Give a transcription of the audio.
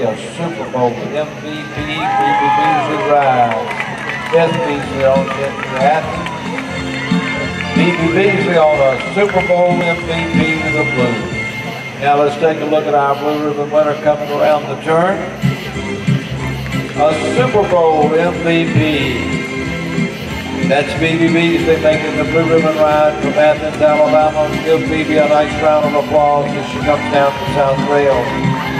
A Super Bowl MVP, BB Beasley Ride. Beth Beasley on it, that. BB Beasley on a Super Bowl MVP to the blue. Now let's take a look at our Blue Ribbon winner coming around the turn. A Super Bowl MVP. That's BB Beasley making the Blue Ribbon ride from Athens, Alabama. Give BB a nice round of applause as she comes down the South Rail.